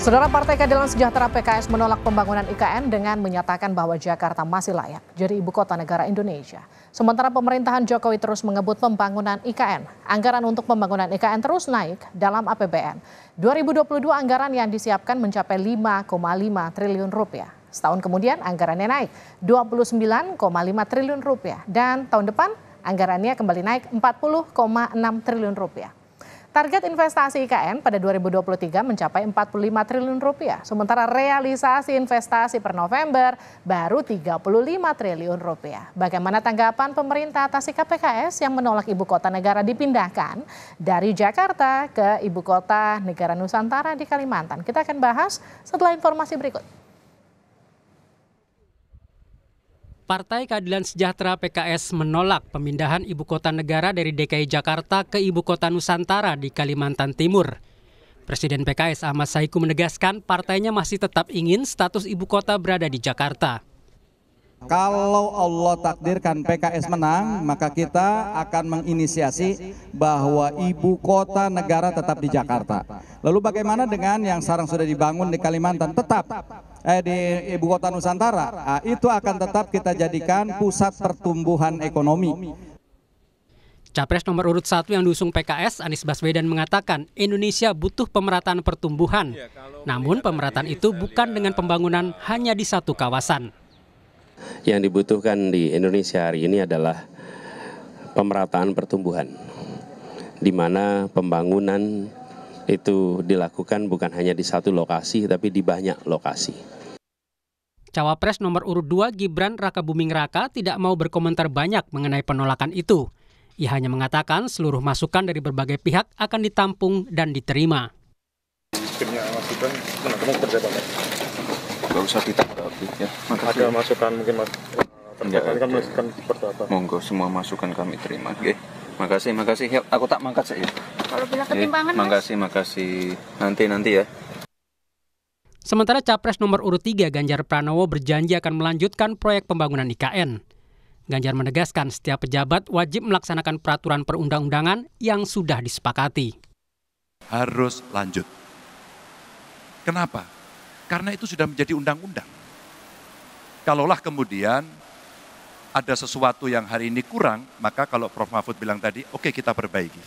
Saudara Partai Keadilan Sejahtera PKS menolak pembangunan IKN dengan menyatakan bahwa Jakarta masih layak jadi ibu kota negara Indonesia. Sementara pemerintahan Jokowi terus mengebut pembangunan IKN. Anggaran untuk pembangunan IKN terus naik dalam APBN. 2022 anggaran yang disiapkan mencapai 5,5 triliun rupiah. Setahun kemudian anggarannya naik 29,5 triliun rupiah dan tahun depan anggarannya kembali naik 40,6 triliun rupiah. Target investasi IKN pada 2023 mencapai 45 triliun rupiah, sementara realisasi investasi per November baru 35 triliun rupiah. Bagaimana tanggapan pemerintah atas sikap PKS yang menolak ibu kota negara dipindahkan dari Jakarta ke ibu kota negara Nusantara di Kalimantan? Kita akan bahas setelah informasi berikut. Partai Keadilan Sejahtera PKS menolak pemindahan ibu kota negara dari DKI Jakarta ke ibu kota Nusantara di Kalimantan Timur. Presiden PKS Ahmad Saiku menegaskan partainya masih tetap ingin status ibu kota berada di Jakarta. Kalau Allah takdirkan PKS menang, maka kita akan menginisiasi bahwa ibu kota negara tetap di Jakarta. Lalu bagaimana dengan yang sekarang sudah dibangun di Kalimantan? Tetap eh, di ibu kota Nusantara, nah, itu akan tetap kita jadikan pusat pertumbuhan ekonomi. Capres nomor urut satu yang diusung PKS, Anies Baswedan mengatakan Indonesia butuh pemerataan pertumbuhan. Namun pemerataan itu bukan dengan pembangunan hanya di satu kawasan. Yang dibutuhkan di Indonesia hari ini adalah pemerataan pertumbuhan, di mana pembangunan itu dilakukan bukan hanya di satu lokasi tapi di banyak lokasi. Cawapres nomor urut 2 Gibran Raka Buming Raka tidak mau berkomentar banyak mengenai penolakan itu. Ia hanya mengatakan seluruh masukan dari berbagai pihak akan ditampung dan diterima. masukan? Gak usah ditanggapi ya. Makasih. Ada masukan mungkin mas, uh, kan masukan seperti apa? Monggo semua masukan kami terima. Oke. Makasih, makasih. Yuk, aku tak mangkat saja. Kalau bila ketimbangan, Oke, makasih, makasih. Nanti, nanti ya. Sementara Capres nomor urut 3 Ganjar Pranowo berjanji akan melanjutkan proyek pembangunan IKN. Ganjar menegaskan setiap pejabat wajib melaksanakan peraturan perundang-undangan yang sudah disepakati. Harus lanjut. Kenapa? Karena itu sudah menjadi undang-undang. Kalaulah kemudian ada sesuatu yang hari ini kurang, maka kalau Prof. Mahfud bilang tadi, oke okay, kita perbaiki.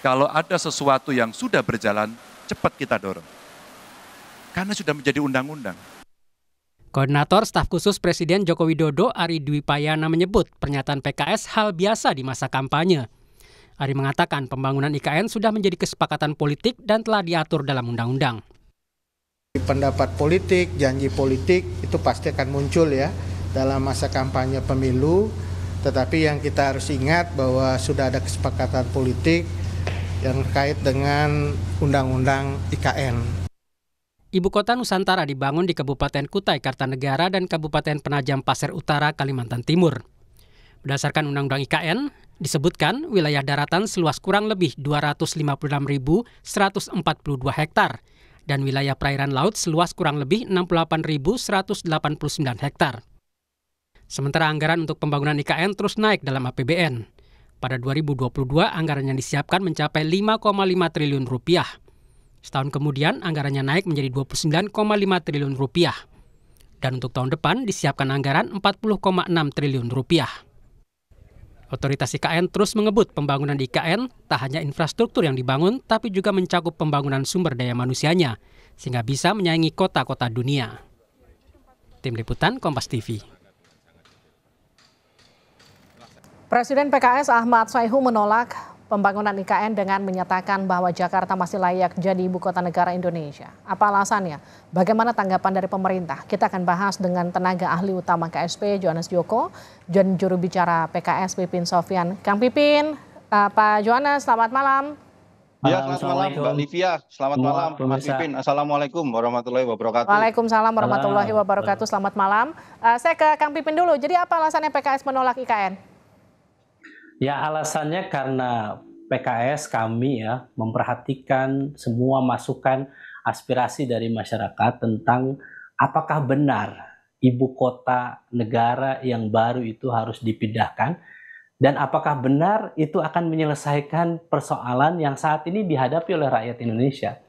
Kalau ada sesuatu yang sudah berjalan, cepat kita dorong. Karena sudah menjadi undang-undang. Koordinator Staf Khusus Presiden Joko Widodo Ari Dwi Payana menyebut pernyataan PKS hal biasa di masa kampanye. Ari mengatakan pembangunan IKN sudah menjadi kesepakatan politik dan telah diatur dalam undang-undang. Pendapat politik, janji politik itu pasti akan muncul ya dalam masa kampanye pemilu, tetapi yang kita harus ingat bahwa sudah ada kesepakatan politik yang terkait dengan Undang-Undang IKN. Ibu kota Nusantara dibangun di Kabupaten Kutai Kartanegara dan Kabupaten Penajam Pasir Utara, Kalimantan Timur. Berdasarkan Undang-Undang IKN, disebutkan wilayah daratan seluas kurang lebih 256.142 hektar dan wilayah perairan laut seluas kurang lebih 68.189 hektar. Sementara anggaran untuk pembangunan IKN terus naik dalam APBN. Pada 2022, anggaran yang disiapkan mencapai 5,5 triliun rupiah. Setahun kemudian, anggarannya naik menjadi 29,5 triliun rupiah. Dan untuk tahun depan disiapkan anggaran 40,6 triliun rupiah. Otoritas IKN terus mengebut pembangunan di IKN tak hanya infrastruktur yang dibangun, tapi juga mencakup pembangunan sumber daya manusianya, sehingga bisa menyaingi kota-kota dunia. Tim Liputan Kompas TV. Presiden PKS Ahmad Saihu menolak pembangunan IKN dengan menyatakan bahwa Jakarta masih layak jadi ibu kota negara Indonesia. Apa alasannya? Bagaimana tanggapan dari pemerintah? Kita akan bahas dengan tenaga ahli utama KSP Johannes Joko dan juru bicara PKS Pipin Sofian. Kang Pipin, uh, Pak Johannes, selamat malam. Ya, selamat malam Mbak Livia. Selamat malam Mas Pipin. Assalamualaikum warahmatullahi wabarakatuh. Waalaikumsalam warahmatullahi wabarakatuh. Selamat malam. Uh, saya ke Kang Pipin dulu. Jadi apa alasannya PKS menolak IKN? Ya alasannya karena PKS kami ya memperhatikan semua masukan aspirasi dari masyarakat tentang apakah benar ibu kota negara yang baru itu harus dipindahkan dan apakah benar itu akan menyelesaikan persoalan yang saat ini dihadapi oleh rakyat Indonesia.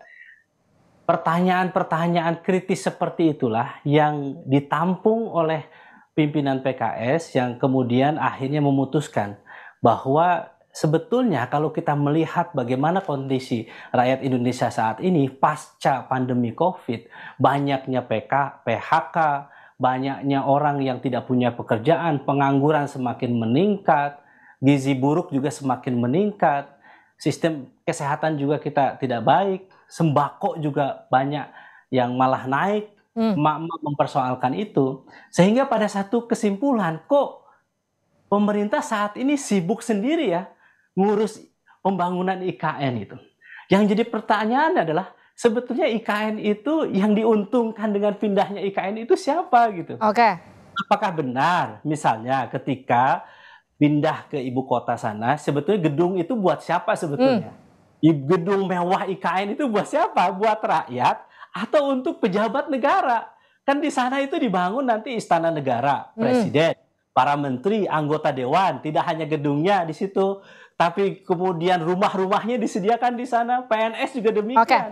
pertanyaan-pertanyaan kritis seperti itulah yang ditampung oleh pimpinan PKS yang kemudian akhirnya memutuskan bahwa sebetulnya kalau kita melihat bagaimana kondisi rakyat Indonesia saat ini pasca pandemi Covid, banyaknya PK, PHK, banyaknya orang yang tidak punya pekerjaan, pengangguran semakin meningkat, gizi buruk juga semakin meningkat, sistem kesehatan juga kita tidak baik, sembako juga banyak yang malah naik, hmm. mempersoalkan itu. Sehingga pada satu kesimpulan, kok pemerintah saat ini sibuk sendiri ya ngurus pembangunan IKN itu. Yang jadi pertanyaan adalah sebetulnya IKN itu yang diuntungkan dengan pindahnya IKN itu siapa gitu. Oke. Okay. Apakah benar misalnya ketika pindah ke ibu kota sana, sebetulnya gedung itu buat siapa sebetulnya? Hmm. Gedung mewah IKN itu buat siapa? Buat rakyat atau untuk pejabat negara? Kan di sana itu dibangun nanti istana negara, hmm. presiden, hmm. Para menteri, anggota dewan, tidak hanya gedungnya di situ, tapi kemudian rumah-rumahnya disediakan di sana, PNS juga demikian. Okay.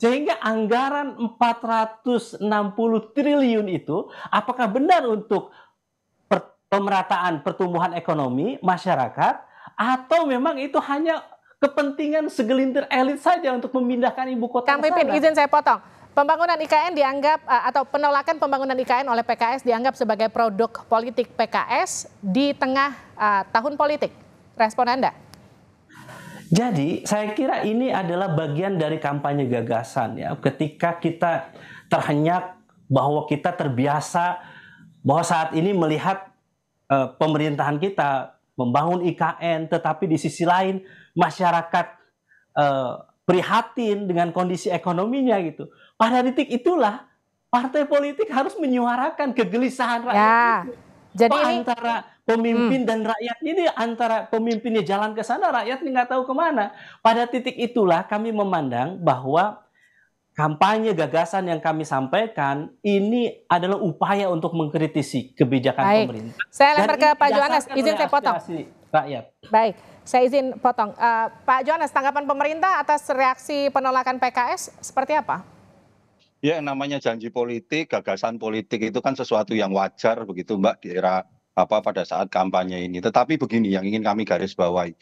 Sehingga anggaran 460 triliun itu apakah benar untuk per, pemerataan pertumbuhan ekonomi masyarakat atau memang itu hanya kepentingan segelintir elit saja untuk memindahkan ibu kota Kang Pipin, izin saya potong. Pembangunan IKN dianggap eh, atau penolakan pembangunan IKN oleh PKS dianggap sebagai produk politik PKS di tengah uh, tahun politik. Respon Anda? Jadi saya kira ini adalah bagian dari kampanye gagasan ya. Ketika kita terhenyak bahwa kita terbiasa bahwa saat ini melihat uh, pemerintahan kita membangun IKN, tetapi di sisi lain masyarakat uh, prihatin dengan kondisi ekonominya gitu. Pada titik itulah partai politik harus menyuarakan kegelisahan rakyat. Ya. Itu. Jadi ini antara pemimpin hmm. dan rakyat ini antara pemimpinnya jalan ke sana, rakyat nggak tahu ke mana. Pada titik itulah kami memandang bahwa kampanye gagasan yang kami sampaikan ini adalah upaya untuk mengkritisi kebijakan Baik. pemerintah. Saya lempar ke Pak Johannes, izin saya potong. Rakyat. Baik, saya izin potong. Uh, Pak Johannes, tanggapan pemerintah atas reaksi penolakan PKS seperti apa? Ya, namanya janji politik, gagasan politik itu kan sesuatu yang wajar begitu Mbak di era apa pada saat kampanye ini. Tetapi begini yang ingin kami garis bawahi.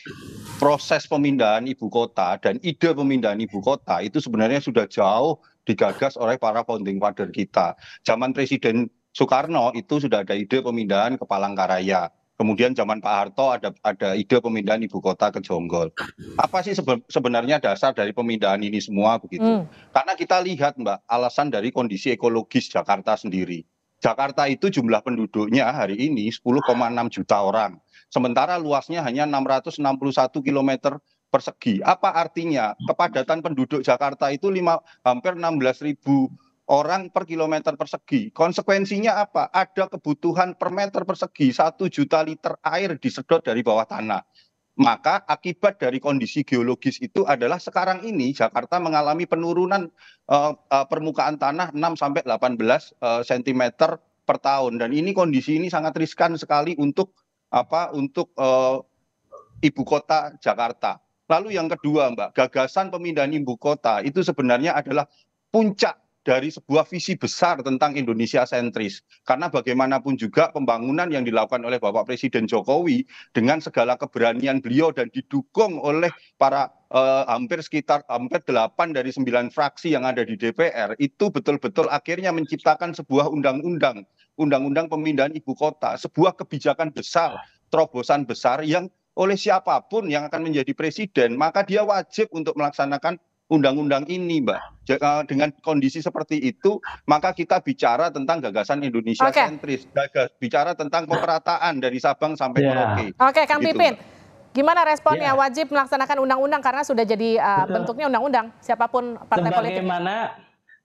Proses pemindahan ibu kota dan ide pemindahan ibu kota itu sebenarnya sudah jauh digagas oleh para founding father kita. Zaman Presiden Soekarno itu sudah ada ide pemindahan ke Palangkaraya. Kemudian zaman Pak Harto ada ada ide pemindahan ibu kota ke Jonggol. Apa sih sebenarnya dasar dari pemindahan ini semua begitu? Hmm. Karena kita lihat Mbak, alasan dari kondisi ekologis Jakarta sendiri. Jakarta itu jumlah penduduknya hari ini 10,6 juta orang. Sementara luasnya hanya 661 km persegi. Apa artinya? Kepadatan penduduk Jakarta itu 5, hampir 16 ribu orang per kilometer persegi. Konsekuensinya apa? Ada kebutuhan per meter persegi satu juta liter air disedot dari bawah tanah. Maka akibat dari kondisi geologis itu adalah sekarang ini Jakarta mengalami penurunan uh, uh, permukaan tanah 6 sampai 18 uh, cm per tahun dan ini kondisi ini sangat riskan sekali untuk apa untuk uh, ibu kota Jakarta. Lalu yang kedua, Mbak, gagasan pemindahan ibu kota itu sebenarnya adalah puncak dari sebuah visi besar tentang Indonesia sentris. Karena bagaimanapun juga pembangunan yang dilakukan oleh Bapak Presiden Jokowi dengan segala keberanian beliau dan didukung oleh para eh, hampir sekitar hampir delapan dari sembilan fraksi yang ada di DPR itu betul-betul akhirnya menciptakan sebuah undang-undang, undang-undang pemindahan ibu kota, sebuah kebijakan besar, terobosan besar yang oleh siapa pun yang akan menjadi presiden, maka dia wajib untuk melaksanakan undang-undang ini, Mbak. Eh, dengan kondisi seperti itu, maka kita bicara tentang gagasan Indonesia okay. sentris, Gagas, bicara tentang pemerataan dari Sabang sampai yeah. Merauke. Oke, okay, Kang gitu, Pipin. Mbak. Gimana responnya? Yeah. Wajib melaksanakan undang-undang karena sudah jadi uh, bentuknya undang-undang. Siapa pun partai politik. Bagaimana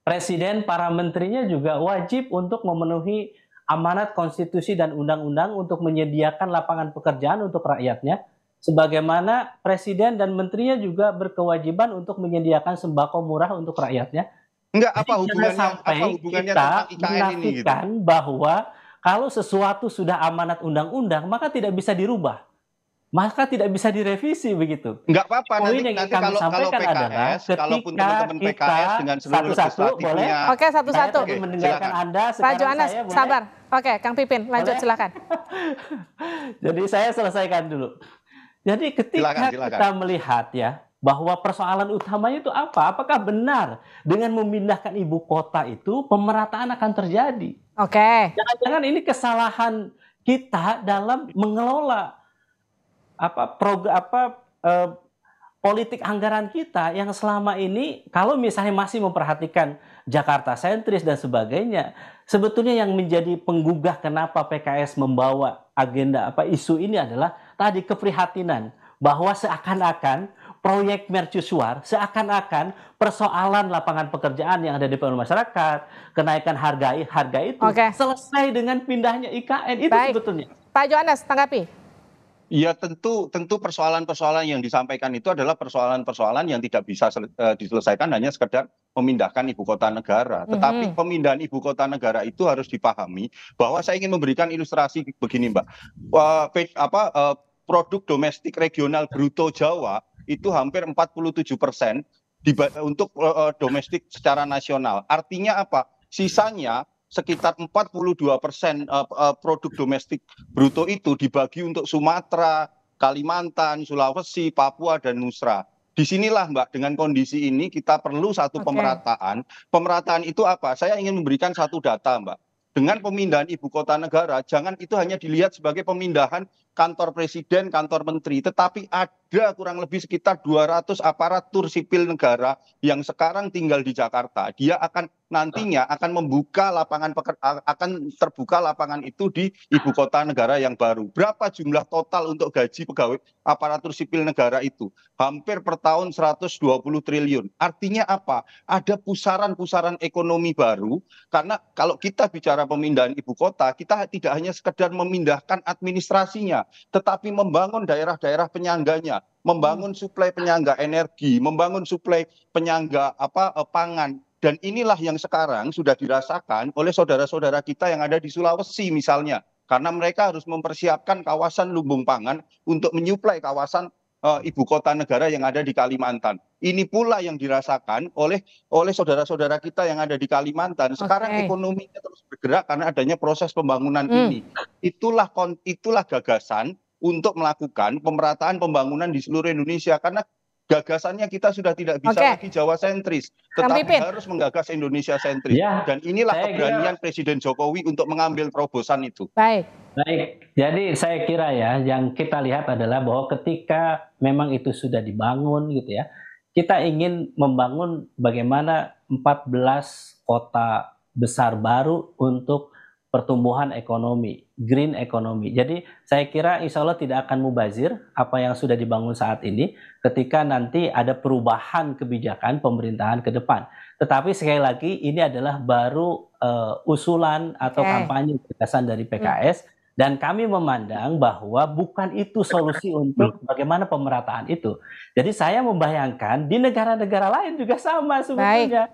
presiden, para menterinya juga wajib untuk memenuhi amanat konstitusi dan undang-undang untuk menyediakan lapangan pekerjaan untuk rakyatnya sebagaimana presiden dan menterinya juga berkewajiban untuk menyediakan sembako murah untuk rakyatnya. Enggak, apa hubungannya, sampai apa hubungannya kita menafikan gitu? bahwa kalau sesuatu sudah amanat undang-undang, maka tidak bisa dirubah. maka tidak bisa direvisi begitu. Enggak apa-apa Poin nanti, yang nanti kami kalau, kalau sampaikan PKS, adalah kalaupun ketika teman-teman PKS kita dengan seluruh satu-satu boleh. Oke, satu-satu. Saya mendengarkan silakan. Anda, Pak Johannes, saya boleh. sabar. Oke, Kang Pipin, lanjut Boleh? silakan. Jadi saya selesaikan dulu. Jadi ketika Silakan, silakan. kita melihat ya bahwa persoalan utamanya itu apa? Apakah benar dengan memindahkan ibu kota itu pemerataan akan terjadi? Oke. Jangan-jangan ini kesalahan kita dalam mengelola apa program apa eh, politik anggaran kita yang selama ini kalau misalnya masih memperhatikan Jakarta sentris dan sebagainya sebetulnya yang menjadi penggugah kenapa PKS membawa agenda apa isu ini adalah tadi keprihatinan bahwa seakan-akan proyek mercusuar seakan-akan persoalan lapangan pekerjaan yang ada di masyarakat kenaikan harga harga itu Oke. selesai dengan pindahnya IKN itu Baik. sebetulnya Pak Johannes, tanggapi. Ya tentu tentu persoalan-persoalan yang disampaikan itu adalah persoalan-persoalan yang tidak bisa eh, diselesaikan hanya sekedar memindahkan ibu kota negara. Tetapi Mhm. pemindahan ibu kota negara itu harus dipahami bahwa saya ingin memberikan ilustrasi begini, Mbak. Apa eh, produk domestik regional bruto Jawa itu hampir 47 persen untuk eh, domestik secara nasional. Artinya apa? Sisanya sekitar 42 persen eh, eh, produk domestik bruto itu dibagi untuk Sumatera, Kalimantan, Sulawesi, Papua, dan Nusra. Di sinilah Mbak, dengan kondisi ini kita perlu satu Oke. pemerataan. Pemerataan itu apa? Saya ingin memberikan satu data Mbak. Dengan pemindahan ibu kota negara, jangan itu hanya dilihat sebagai pemindahan kantor presiden, kantor menteri, tetapi ada kurang lebih sekitar 200 aparatur sipil negara yang sekarang tinggal di Jakarta. Dia akan nantinya akan membuka lapangan akan terbuka lapangan itu di ibu kota negara yang baru. Berapa jumlah total untuk gaji pegawai aparatur sipil negara itu? Hampir per tahun 120 triliun. Artinya apa? Ada pusaran-pusaran ekonomi baru karena kalau kita bicara pemindahan ibu kota, kita tidak hanya sekedar memindahkan administrasinya, tetapi membangun daerah-daerah penyangganya, membangun suplai penyangga energi, membangun suplai penyangga apa eh, pangan. Dan inilah yang sekarang sudah dirasakan oleh saudara-saudara kita yang ada di Sulawesi misalnya. Karena mereka harus mempersiapkan kawasan lumbung pangan untuk menyuplai kawasan ibu kota negara yang ada di Kalimantan. Ini pula yang dirasakan oleh oleh saudara-saudara kita yang ada di Kalimantan. Sekarang Oke. ekonominya terus bergerak karena adanya proses pembangunan Hmm. ini. Itulah itulah gagasan untuk melakukan pemerataan pembangunan di seluruh Indonesia karena gagasannya kita sudah tidak bisa Oke. lagi Jawa sentris, tetapi harus menggagas Indonesia sentris. Ya, Dan inilah saya kira- keberanian Presiden Jokowi untuk mengambil terobosan itu. Baik. Baik, jadi saya kira ya yang kita lihat adalah bahwa ketika memang itu sudah dibangun gitu ya, kita ingin membangun bagaimana 14 kota besar baru untuk pertumbuhan ekonomi, green economy. Jadi saya kira insya Allah tidak akan mubazir apa yang sudah dibangun saat ini ketika nanti ada perubahan kebijakan pemerintahan ke depan. Tetapi sekali lagi ini adalah baru eh, usulan atau Oke. kampanye gagasan dari PKS dan kami memandang bahwa bukan itu solusi untuk bagaimana pemerataan itu. Jadi saya membayangkan di negara-negara lain juga sama sebetulnya.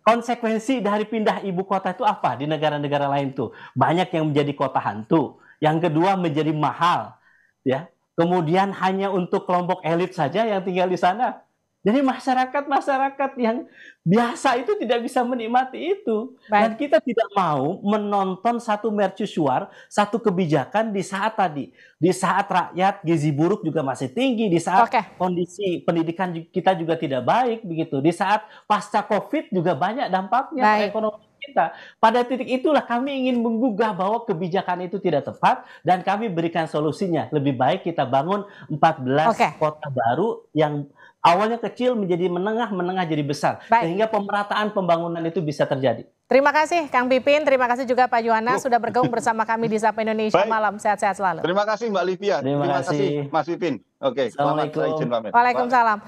Konsekuensi dari pindah ibu kota itu apa di negara-negara lain tuh? Banyak yang menjadi kota hantu. Yang kedua menjadi mahal, ya. Kemudian hanya untuk kelompok elit saja yang tinggal di sana. Jadi masyarakat-masyarakat yang biasa itu tidak bisa menikmati itu. Dan Baik. kita tidak mau menonton satu mercusuar, satu kebijakan di saat tadi, di saat rakyat gizi buruk juga masih tinggi, di saat Oke. kondisi pendidikan kita juga tidak baik begitu, di saat pasca Covid juga banyak dampaknya Baik. ekonomi kita. Pada titik itulah kami ingin menggugah bahwa kebijakan itu tidak tepat dan kami berikan solusinya. Lebih baik kita bangun 14 Oke. kota baru yang awalnya kecil menjadi menengah, menengah jadi besar Baik. sehingga pemerataan pembangunan itu bisa terjadi. Terima kasih Kang Pipin, terima kasih juga Pak Yuwana sudah bergabung bersama kami di Sapa Indonesia Baik. Malam. Sehat-sehat selalu. Terima kasih Mbak Livia. Terima kasih. Mas Vipin. Oke, Assalamualaikum. izin. Waalaikumsalam.